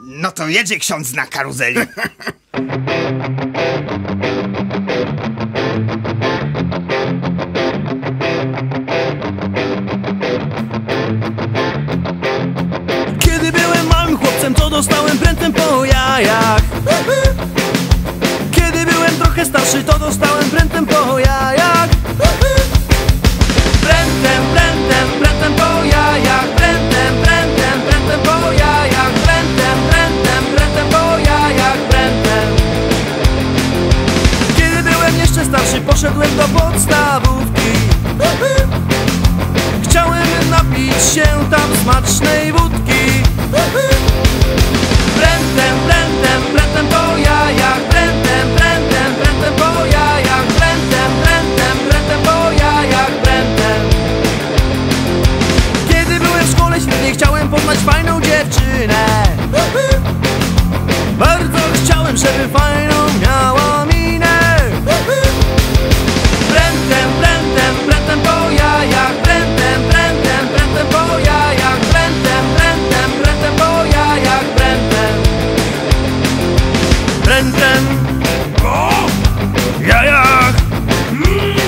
No to jedzie ksiądz na karuzeli. Kiedy byłem małym chłopcem, to dostałem prętem po jajach Kiedy byłem trochę starszy, to dostałem prętem po jajach Czy poszedłem do podstawówki? Chciałem napić się tam smacznej wódki. Prętem, prętem, prętem po jajach Prętem, prętem, prętem po jajach Prętem, prętem, prętem po jajach Prętem Kiedy byłem w szkole świetnie chciałem poznać fajną dziewczynę. jestem ja jajach mm,